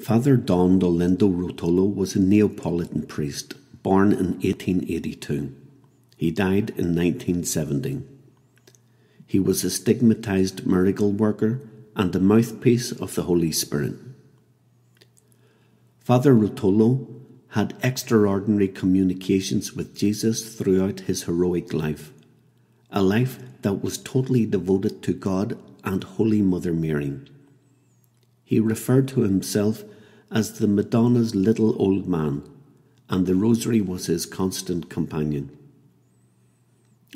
Father Don Dolindo Rotolo was a Neapolitan priest born in 1882. He died in 1970. He was a stigmatized miracle worker and a mouthpiece of the Holy Spirit. Father Rotolo had extraordinary communications with Jesus throughout his heroic life, a life that was totally devoted to God and Holy Mother Mary. He referred to himself as the Madonna's little old man, and the rosary was his constant companion.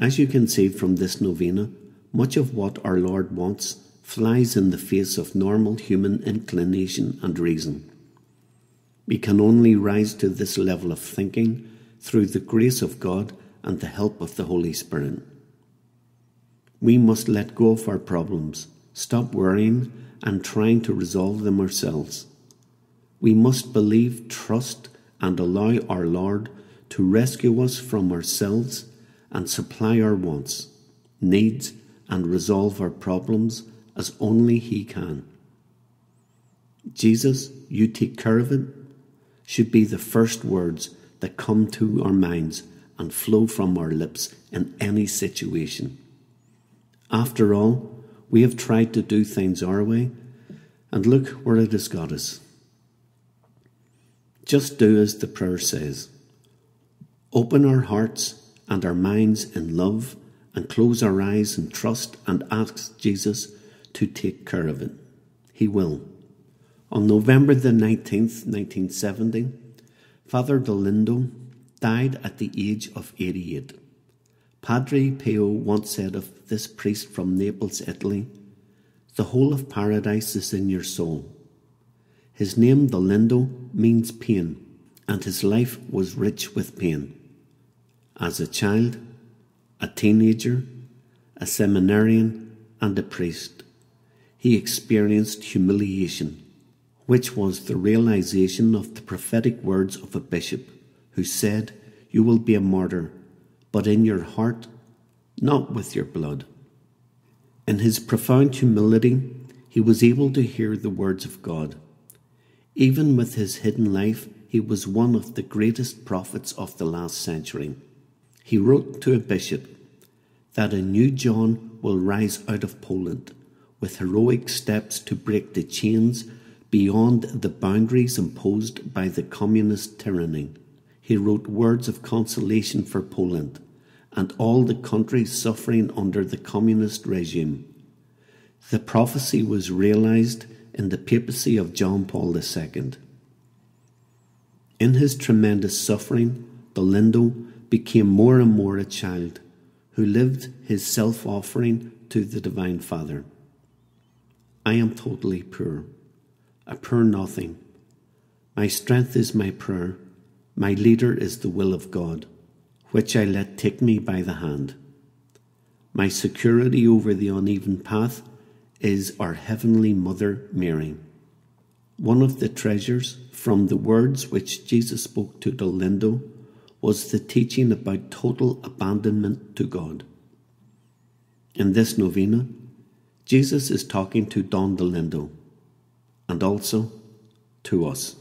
As you can see from this novena, much of what our Lord wants flies in the face of normal human inclination and reason. We can only rise to this level of thinking through the grace of God and the help of the Holy Spirit. We must let go of our problems, stop worrying and trying to resolve them ourselves. We must believe, trust, and allow our Lord to rescue us from ourselves and supply our wants, needs, and resolve our problems as only He can. Jesus, you take care of it, should be the first words that come to our minds and flow from our lips in any situation. After all, we have tried to do things our way, and look where it has got us. Just do as the prayer says. Open our hearts and our minds in love and close our eyes in trust and ask Jesus to take care of it. He will. On November the 19th, 1970, Father Dolindo died at the age of 88. Padre Pio once said of this priest from Naples, Italy, The whole of paradise is in your soul. His name, Dolindo, means pain, and his life was rich with pain. As a child, a teenager, a seminarian, and a priest, he experienced humiliation, which was the realization of the prophetic words of a bishop who said, You will be a martyr, but in your heart, not with your blood. In his profound humility, he was able to hear the words of God. Even with his hidden life, he was one of the greatest prophets of the last century. He wrote to a bishop that a new John will rise out of Poland with heroic steps to break the chains beyond the boundaries imposed by the communist tyranny. He wrote words of consolation for Poland and all the countries suffering under the communist regime. The prophecy was realized in the papacy of John Paul II. In his tremendous suffering, Dolindo became more and more a child who lived his self offering to the Divine Father. I am totally poor, a poor nothing. My strength is my prayer, my leader is the will of God, which I let take me by the hand. My security over the uneven path is our Heavenly Mother Mary. One of the treasures from the words which Jesus spoke to Dolindo was the teaching about total abandonment to God. In this novena, Jesus is talking to Don Dolindo and also to us.